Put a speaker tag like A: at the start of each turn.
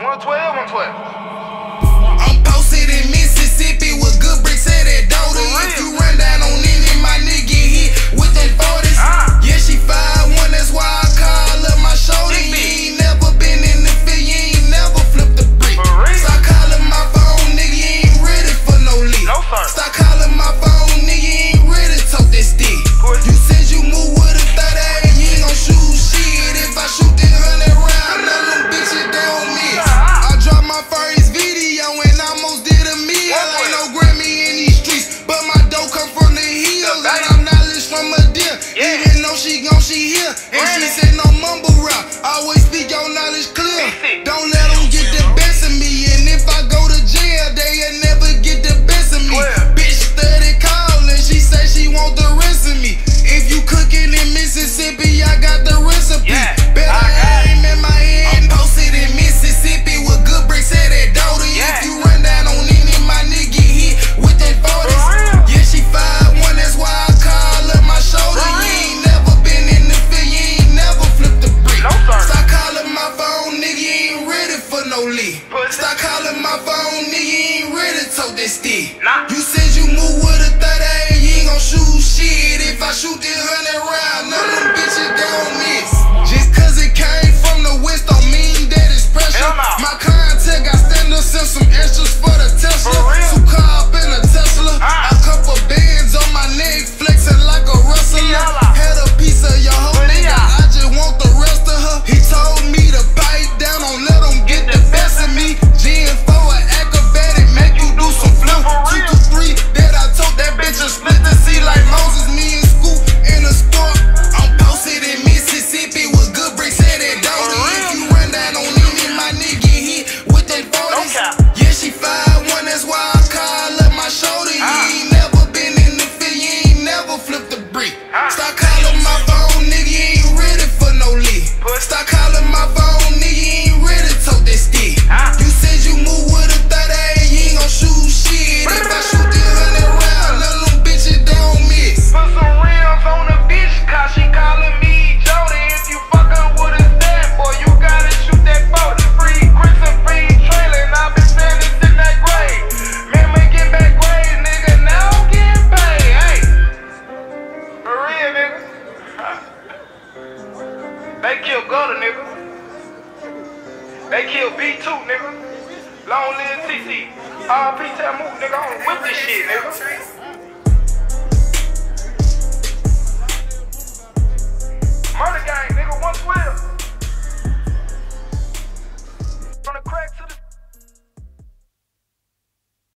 A: 112, 112. I'm posted in Mississippi with good bricks at that Doty. she gone, she here. And she said no mumble rap.
B: Always
A: Stop calling my phone, nigga, ain't ready to this
B: dick. Nah. You They killed Gutter, nigga. They killed B2, nigga. Long live TC. RP Tamu, nigga. I don't whip this shit, nigga.